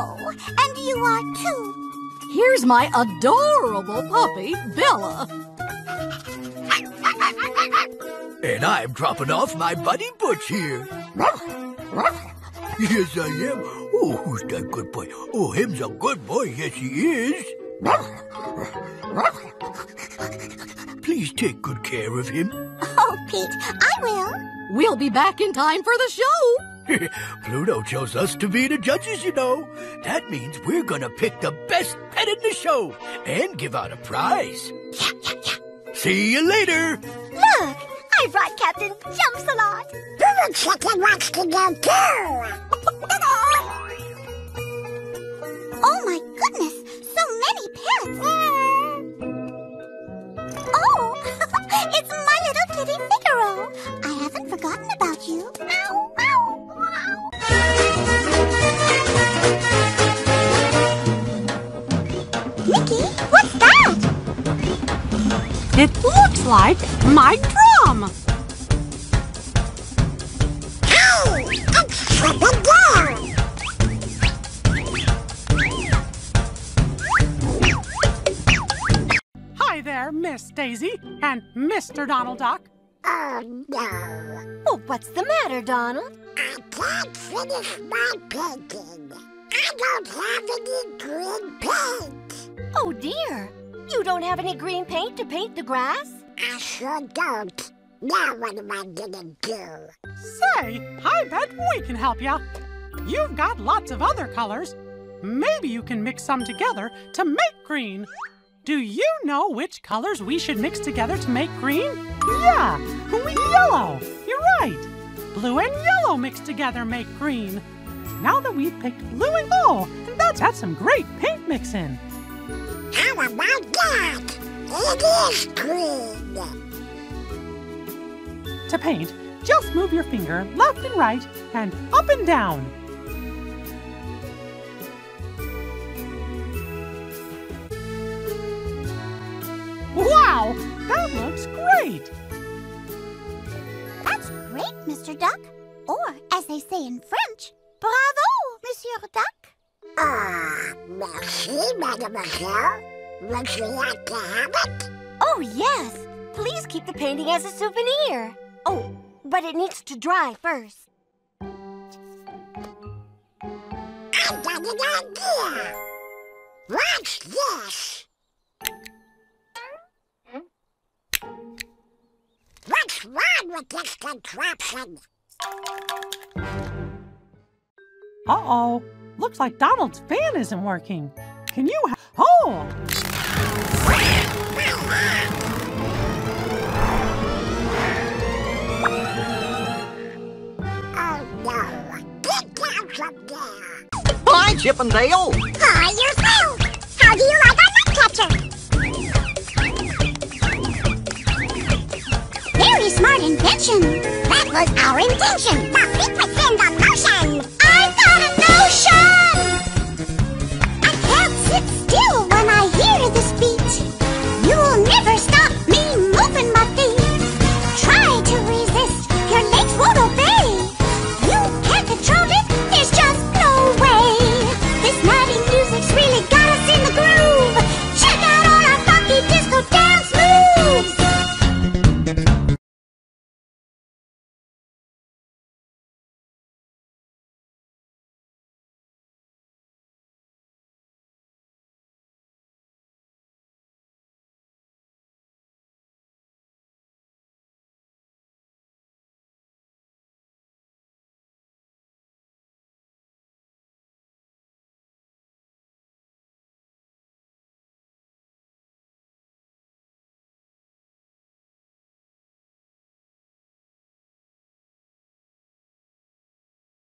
Oh. and you are too. Here's my adorable puppy, Bella. And I'm dropping off my buddy Butch here. yes, I am. Oh, who's that good boy? Oh, him's a good boy. Yes, he is. Please take good care of him. Oh, Pete, I will. We'll be back in time for the show. Pluto chose us to be the judges, you know. That means we're gonna pick the best pet in the show and give out a prize. Yeah, yeah, yeah. See you later. Look, I brought Captain Jumps-a-lot. The chicken wants to go too. oh my goodness, so many pets. oh, it's my little kitty Figaro. I haven't forgotten about you. Ow, ow, ow. It looks like my drum. Ow! It's the down. Hi there, Miss Daisy and Mr. Donald Duck. Oh no. Oh, what's the matter, Donald? I can't finish my painting. I don't have any green paint. Oh dear, you don't have any green paint to paint the grass? I sure don't. Now what am I gonna do? Say, I bet we can help you. You've got lots of other colors. Maybe you can mix some together to make green. Do you know which colors we should mix together to make green? Yeah, we yellow. You're right. Blue and yellow mixed together make green. Now that we've picked blue and yellow, that's had some great paint mixing. How about that? It is green. To paint, just move your finger left and right and up and down. Wow, that looks great! That's great, Mr. Duck. Or, as they say in French, bravo, Monsieur Duck. Ah, merci, mademoiselle. Would you like to have it? Oh, yes. Please keep the painting as a souvenir. Oh, but it needs to dry first. I've got an idea. Watch this. What's wrong with this contraption? Uh-oh. Looks like Donald's fan isn't working. Can you ha- Oh! Oh no. Get down from there. Hi, Chip 'n Dale. Hi yourself. How do you like our nut catcher? Very smart invention. That was our intention. The secret's in the motion.